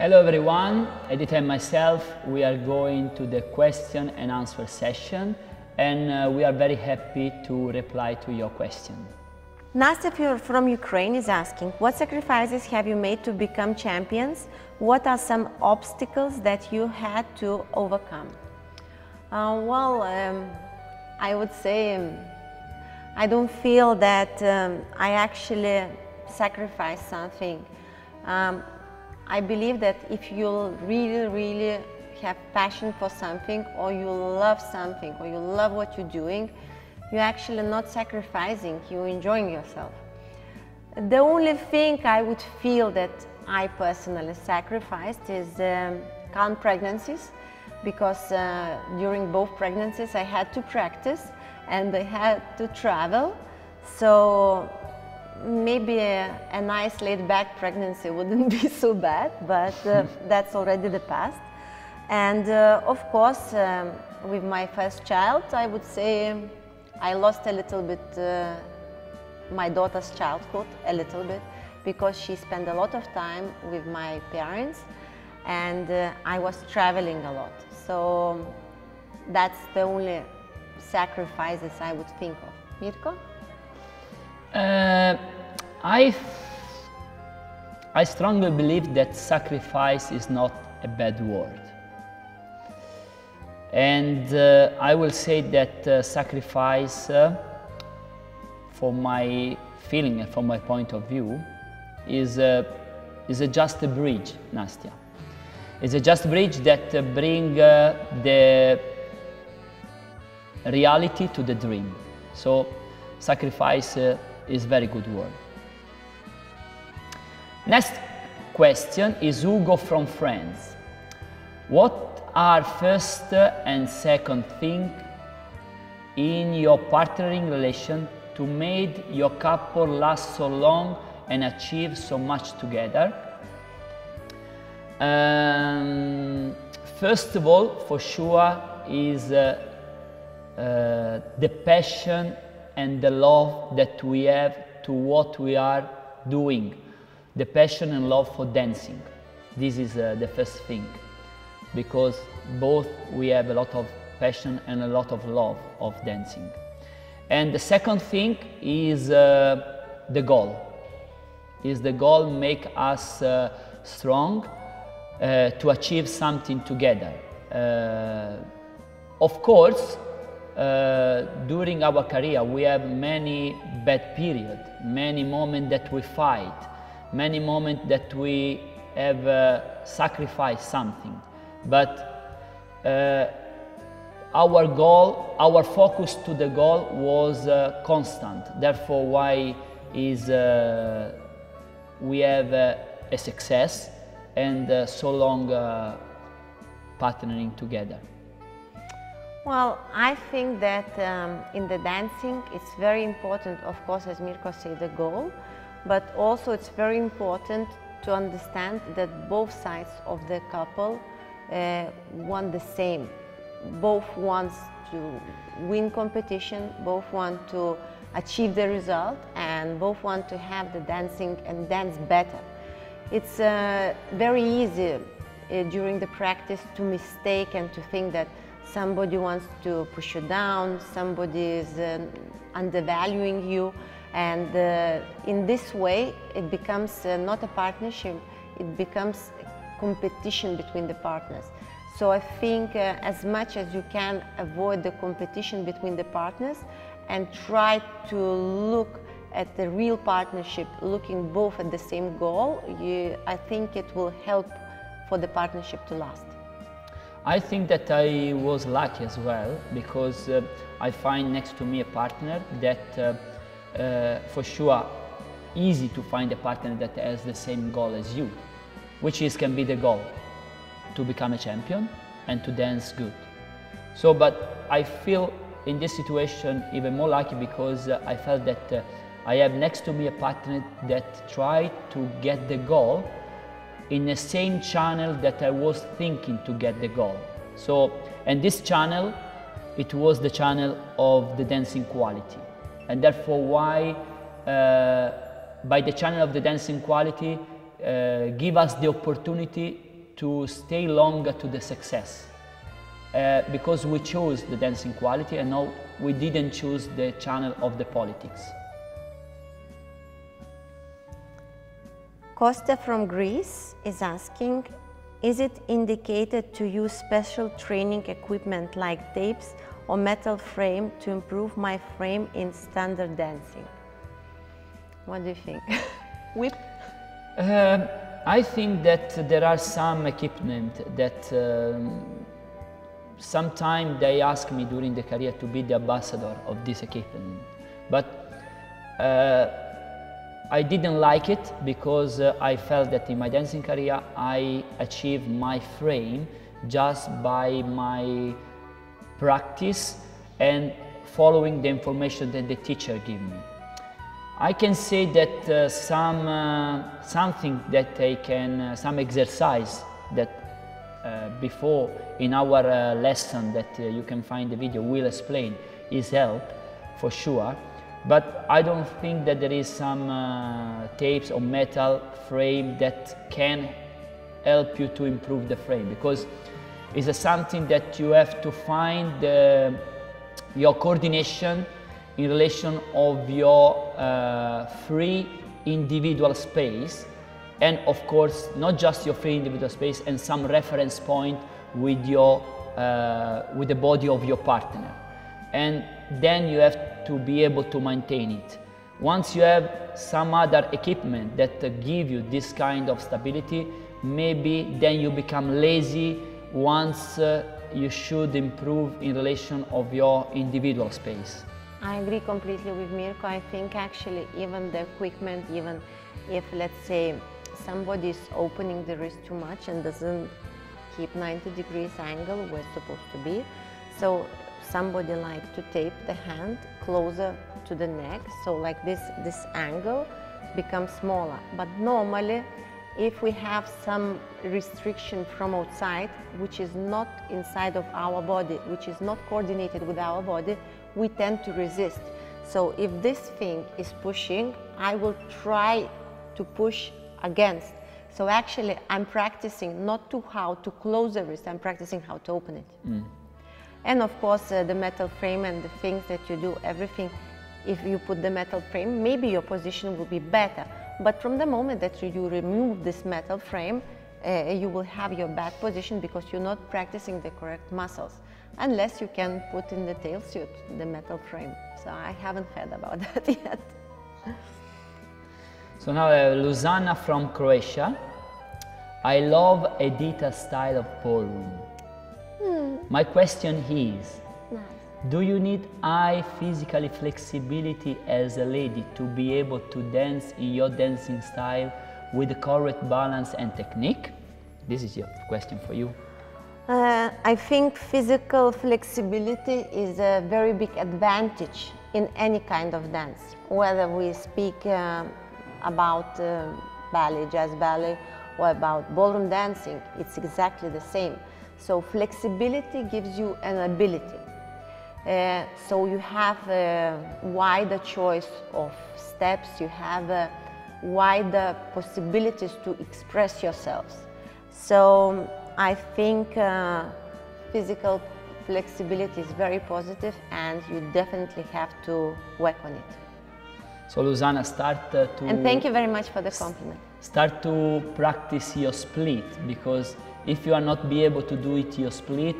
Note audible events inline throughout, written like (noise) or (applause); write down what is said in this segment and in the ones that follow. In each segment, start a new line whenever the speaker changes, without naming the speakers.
Hello everyone, Edith and myself, we are going to the question and answer session and uh, we are very happy to reply to your question.
Nastya from Ukraine is asking, what sacrifices have you made to become champions? What are some obstacles that you had to overcome?
Uh, well, um, I would say um, I don't feel that um, I actually sacrificed something. I believe that if you really, really have passion for something or you love something or you love what you're doing, you're actually not sacrificing, you're enjoying yourself. The only thing I would feel that I personally sacrificed is um, calm pregnancies because uh, during both pregnancies I had to practice and I had to travel. So maybe a, a, nice laid back pregnancy wouldn't (laughs) be so bad, but uh, that's already the past. And uh, of course, um, with my first child, I would say I lost a little bit uh, my daughter's childhood, a little bit, because she spent a lot of time with my parents and uh, I was traveling a lot. So that's the only sacrifices I would think of. Mirko?
Uh, I, I strongly believe that sacrifice is not a bad word. And uh, I will say that uh, sacrifice, uh, from my feeling and from my point of view, is, uh, is a just a bridge, Nastya. It's a just bridge that uh, bring uh, the reality to the dream. So sacrifice is very good word. Next question is Hugo from France. What are first and second thing in your partnering relation to make your couple last so long and achieve so much together? Um, first of all, for sure, is uh, uh, the passion and the love that we have to what we are doing, the passion and love for dancing. This is uh, the first thing, because both we have a lot of passion and a lot of love of dancing. And the second thing is uh, the goal. Is the goal make us uh, strong uh, to achieve something together. Uh, of course, uh, during our career we have many bad periods, many moments that we fight, many moments that we have uh, sacrificed something. But uh, our goal, our focus to the goal was uh, constant. Therefore, why is uh, we have a success and so long partnering together.
Well, I think that um, in the dancing it's very important, of course, as Mirko said, the goal, but also it's very important to understand that both sides of the couple uh, want the same. Both wants to win competition, both want to achieve the result, and both want to have the dancing and dance better. It's uh, very easy uh, during the practice to mistake and to think that somebody wants to push you down, somebody is uh, undervaluing you. And uh, in this way, it becomes uh, not a partnership, it becomes competition between the partners. So I think uh, as much as you can avoid the competition between the partners and try to look at the real partnership, looking both at the same goal, you, I think it will help for the partnership to last.
I think that I was lucky as well because uh, I find next to me a partner that uh, uh, for sure easy to find a partner that has the same goal as you, which is can be the goal to become a champion and to dance good. So, but I feel in this situation even more lucky because uh, I felt that uh, I have next to me a partner that tried to get the goal in the same channel that I was thinking to get the goal. So, and this channel, it was the channel of the dancing quality. And therefore why, uh, by the channel of the dancing quality, uh, give us the opportunity to stay longer to the success. Uh, because we chose the dancing quality and now we didn't choose the channel of the politics.
Costa from Greece is asking, is it indicated to use special training equipment like tapes or metal frame to improve my frame in standard dancing? What do you think? (laughs) Whip?
Uh, I think that there are some equipment that um, sometimes they ask me during the career to be the ambassador of this equipment. But uh, I didn't like it because uh, I felt that in my dancing career I achieved my frame just by my practice and following the information that the teacher gave me. I can say that uh, some uh, something that I can uh, some exercise that uh, before in our uh, lesson that you can find the video will explain is help for sure but I don't think that there is some uh, tapes or metal frame that can help you to improve the frame because it's something that you have to find your coordination in relation of your uh, free individual space and of course not just your free individual space and some reference point with your uh, with the body of your partner and then you have to be able to maintain it. Once you have some other equipment that give you this kind of stability, maybe then you become lazy once uh, you should improve in relation of your individual space.
I agree completely with Mirko. I think actually even the equipment, even if let's say somebody is opening the wrist too much and doesn't keep 90 degrees angle where it's supposed to be. So somebody like to tape the hand closer to the neck so like this this angle becomes smaller. But normally if we have some restriction from outside which is not inside of our body which is not coordinated with our body we tend to resist. So if this thing is pushing i will try to push against. So actually i'm practicing not to how to close the wrist i'm practicing how to open it. Mm. And of course, uh, the metal frame and the things that you do, everything, if you put the metal frame, maybe your position will be better. But from the moment that you remove this metal frame, uh, you will have your bad position because you're not practicing the correct muscles, unless you can put in the tail suit the metal frame. So I haven't heard about (laughs) that yet.
So now uh, Luzana from Croatia. I love Edita style of ballroom. My question is, nice. do you need high physical flexibility as a lady to be able to dance in your dancing style with the correct balance and technique? This is your question for you.
Uh, I think physical flexibility is a very big advantage in any kind of dance, whether we speak uh, about uh, ballet, jazz ballet, or about ballroom dancing, it's exactly the same. So flexibility gives you an ability. Uh, so you have a wider choice of steps, you have a wider possibilities to express yourselves. So I think uh, physical flexibility is very positive and you definitely have to work on it.
So Luzana, start uh, to...
And thank you very much for the compliment.
Start to practice your split because if you are not be able to do it your split,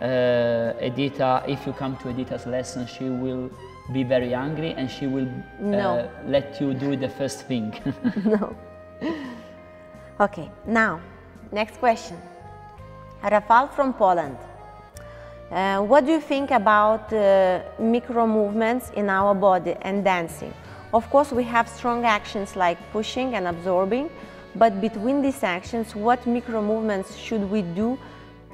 uh, Edita, if you come to Edita's lesson, she will be very angry and she will
no.
uh, let you do the first thing. (laughs) (laughs)
no. Okay, now, next question. Rafal from Poland. Uh, what do you think about uh, micro movements in our body and dancing? Of course, we have strong actions like pushing and absorbing, but between these actions, what micro movements should we do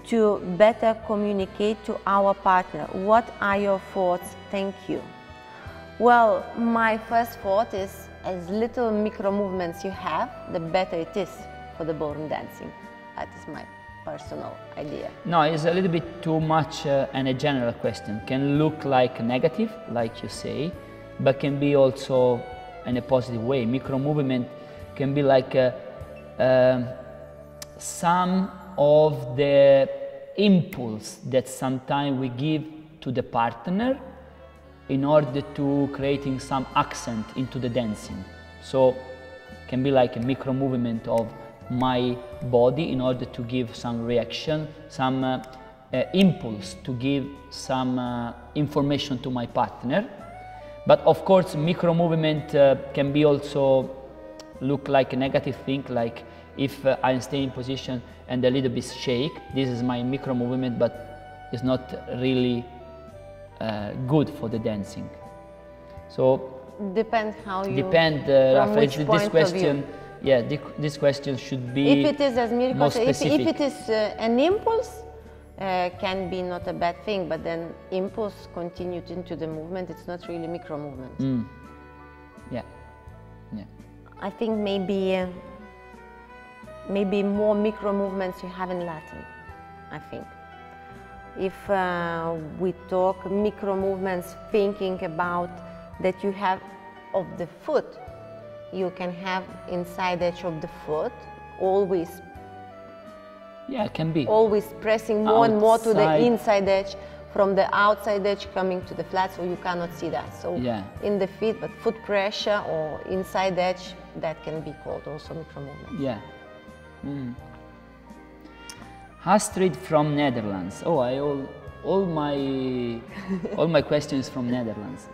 to better communicate to our partner? What are your thoughts? Thank you. Well, my first thought is as little micro movements you have, the better it is for the ballroom dancing. That is my personal idea.
No, it's a little bit too much uh, and a general question. Can look like negative, like you say, but can be also in a positive way. Micro movement can be like a, um, some of the impulse that sometimes we give to the partner in order to creating some accent into the dancing. So can be like a micro movement of my body in order to give some reaction, some uh, uh, impulse to give some uh, information to my partner. But of course, micro movement uh, can be also look like a negative thing, like if uh, I stay in position and a little bit shake, this is my micro movement, but it's not really uh, good for the dancing. So
depends how you
depend, uh, Rafael, this question. Yeah, this question should be.
If it is as Mirko said, if, if, it is uh, an impulse, uh, can be not a bad thing, but then impulse continued into the movement, it's not really micro movement.
Mm. Yeah, yeah.
I think maybe maybe more micro movements you have in Latin. I think. If uh, we talk micro movements, thinking about that you have of the foot, you can have inside edge of the foot always
yeah it can be
always pressing more outside. and more to the inside edge from the outside edge coming to the flat so you cannot see that so
yeah.
in the feet but foot pressure or inside edge that can be called also micro movement
yeah mm. Astrid from Netherlands oh I all all my (laughs) all my questions from Netherlands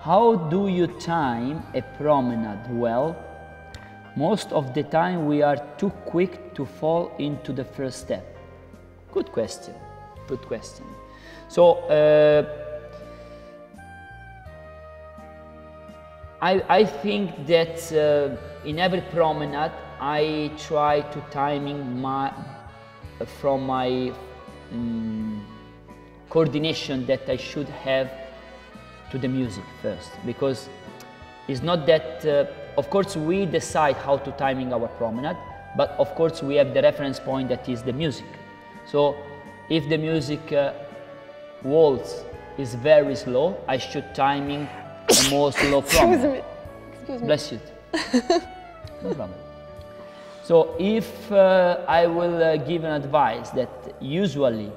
how do you time a promenade well? Most of the time we are too quick to fall into the first step. Good question, good question. So, uh, I, I, think that uh, in every promenade I try to timing my from my um, coordination that I should have to the music first. Because it's not that uh, of course we decide how to timing our promenade but of course we have the reference point that is the music. So if the music uh, waltz is very slow i should timing a more slow promenade
excuse me.
Bless you. (laughs) No problem so if uh, i will uh, give an advice that usually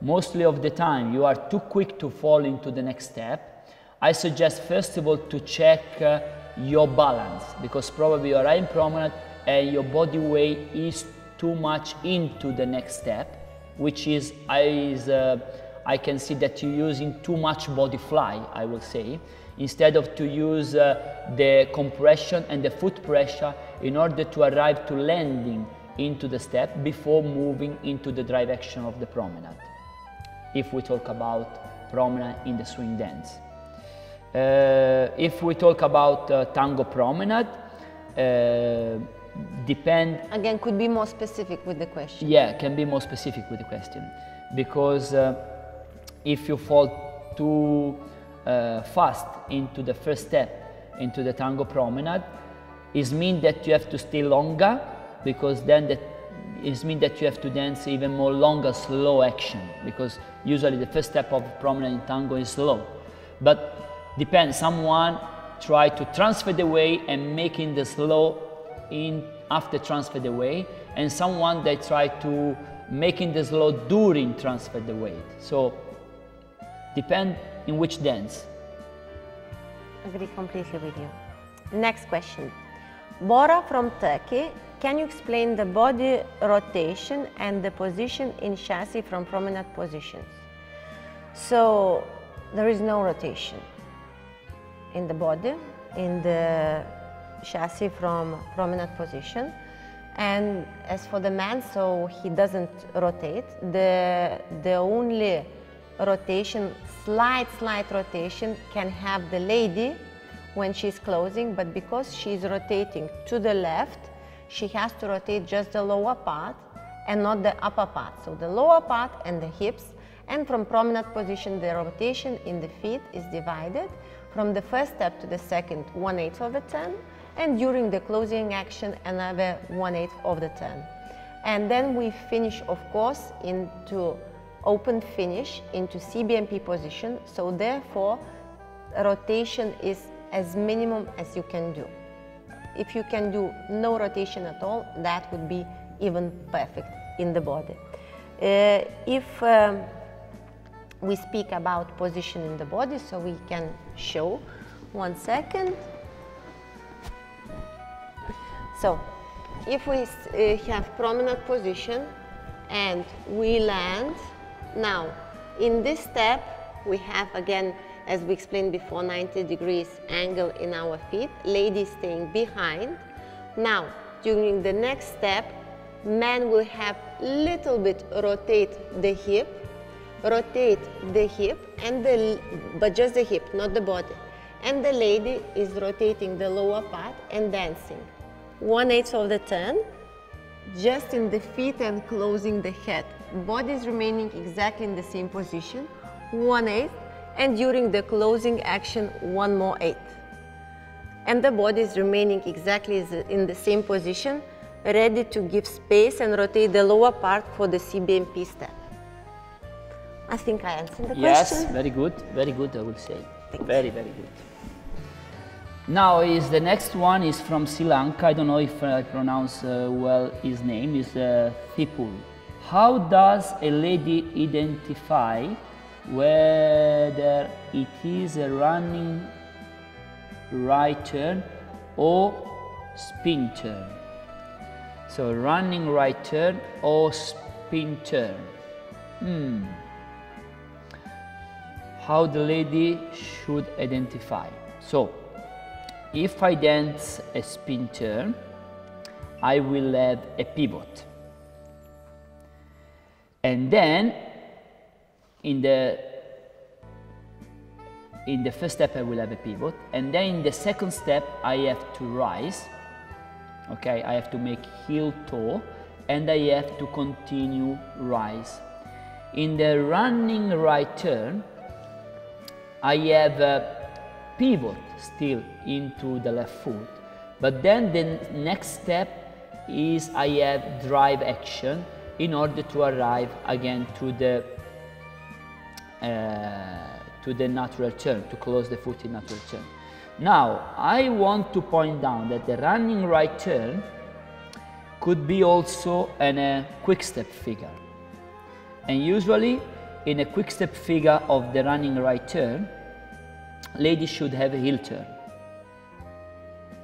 mostly of the time you are too quick to fall into the next step I suggest first of all to check uh, your balance. Because probably you are in promenade and your body weight is too much into the next step, which is, is uh, I can see that you're using too much body fly, I will say, instead of to use uh, the compression and the foot pressure in order to arrive to landing into the step before moving into the drive action of the promenade. If we talk about promenade in the swing dance. Uh, if we talk about uh, tango promenade, uh, depend
again could be more specific with the question
yeah can be more specific with the question because uh, if you fall too uh, fast into the first step into the tango promenade is mean that you have to stay longer because then that mean that you have to dance even more longer slow action because usually the first step of promenade in tango is slow but depends. Someone try to transfer the weight and making the slow in after transfer the weight, and someone they try to making the slow during transfer the weight. So depend in which dance.
Agree completely with you. Next question. Bora from Turkey, can you explain the body rotation and the position in chassé from promenade positions? So there is no rotation in the body, in the chassé from promenade position. And as for the man, so he doesn't rotate. The, the only rotation, slight, slight rotation can have the lady when she's closing, but because she's rotating to the left, she has to rotate just the lower part and not the upper part. So the lower part and the hips, and from promenade position, the rotation in the feet is divided from the first step to the second, 1 8 of the turn, and during the closing action, another 1 8 of the turn. And then we finish, of course, into open finish, into CBMP position. So therefore, rotation is as minimum as you can do. If you can do no rotation at all, that would be even perfect in the body. Uh, if um, we speak about position in the body, so we can show one second. So, if we uh, have promenade position and we land, now in this step we have again, as we explained before, 90 degrees angle in our feet, lady staying behind. Now, during the next step, man will have little bit rotate the hip, rotate the hip, and the, but just the hip, not the body. And the lady is rotating the lower part and dancing. One eighth of the turn, just in the feet and closing the head. Body is remaining exactly in the same position, one eighth, and during the closing action, one more eighth. And the body is remaining exactly in the same position, ready to give space and rotate the lower part for the CBMP step. I think I answered the
yes,
question.
Yes, very good, very good I would say. Thank very, very good. Now is the next one is from Sri Lanka. I don't know if I pronounce uh, well his name is uh, Thipul. How does a lady identify whether it is a running right turn or spin turn? So running right turn or spin turn. Hmm. How the lady should identify. So if I dance a spin turn, I will have a pivot. And then in the in the first step I will have a pivot. And then in the second step I have to rise. Okay I have to make heel toe. And I have to continue rise. In the running right turn I have a pivot still into the left foot. But then the next step is I have drive action in order to arrive again to the uh, to the natural turn, to close the foot in natural turn. Now, I want to point down that the running right turn could be also in a quick step figure. And usually, in a quick step figure of the running right turn, ladies should have a heel turn.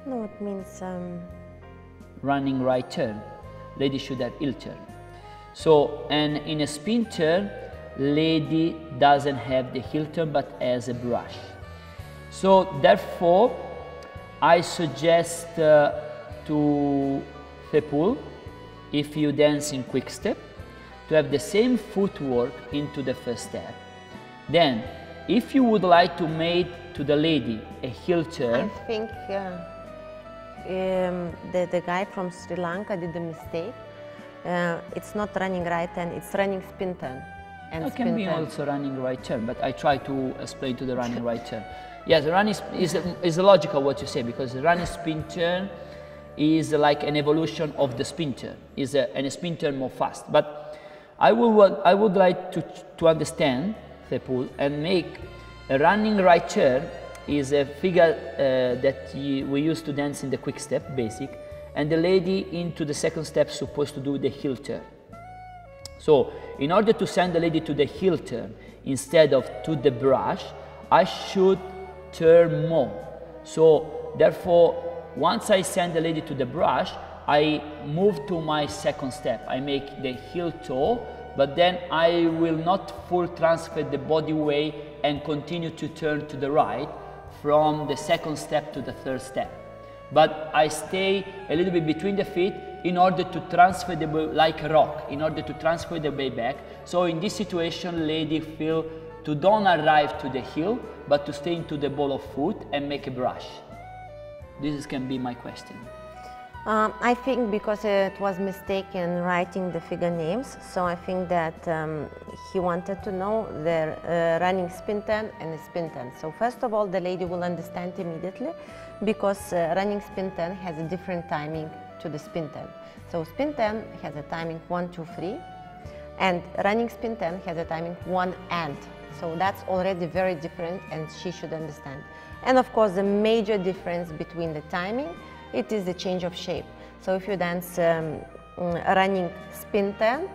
No, it means um...
running right turn. Ladies should have heel turn. So, and in a spin turn, lady doesn't have the heel turn but has a brush. So therefore, I suggest uh, to Thepul, if you dance in quick step, to have the same footwork into the first step. Then, if you would like to make to the lady a heel turn.
I think uh, um, the, the guy from Sri Lanka did a mistake. Uh, it's not running right turn, it's running spin turn
and it can be turn. also running right turn, but I try to explain to the running right turn. Yes, the running is, is logical what you say because the running spin turn is like an evolution of the spin turn, is a, and a spin turn more fast. But I would, I would like to, to understand the pool and make a running right turn is a figure uh, that you, we used to dance in the quick step, basic, and the lady into the second step supposed to do the heel turn. So in order to send the lady to the heel turn instead of to the brush, I should turn more. So therefore, once I send the lady to the brush, I move to my second step. I make the heel toe, but then I will not full transfer the body weight and continue to turn to the right from the second step to the third step. But I stay a little bit between the feet in order to transfer the like a rock, in order to transfer the weight back. So in this situation, lady feel to don't arrive to the heel, but to stay into the ball of foot and make a brush. This can be my question.
Um, I think because it was mistaken writing the figure names, so I think that um, he wanted to know the uh, running spin turn and spin turn. So first of all, the lady will understand immediately because uh, running spin turn has a different timing to the spin turn. So spin turn has a timing 1, 2, 3 and running spin turn has a timing 1 and. So that's already very different and she should understand. And of course the major difference between the timing, it is the change of shape. So if you dance um, mm, running spin turn,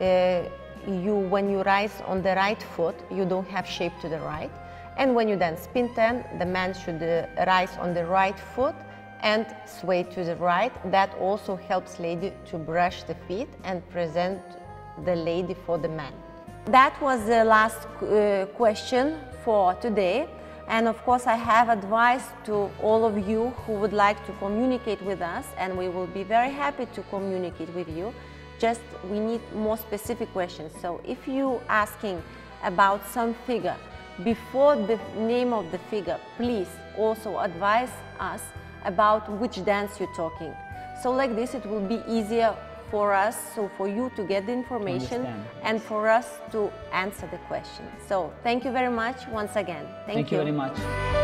uh, you, when you rise on the right foot, you don't have shape to the right. And when you then spin turn, the man should uh, rise on the right foot and sway to the right. That also helps lady to brush the feet and present the lady for the man. That was the last uh, question for today. And of course, I have advice to all of you who would like to communicate with us, and we will be very happy to communicate with you. Just we need more specific questions. So if you asking about some figure, before the name of the figure, please also advise us about which dance you're talking. So like this, it will be easier for us, so for you to get the information and for us to answer the question. So thank you very much once again.
Thank, thank you. you very much.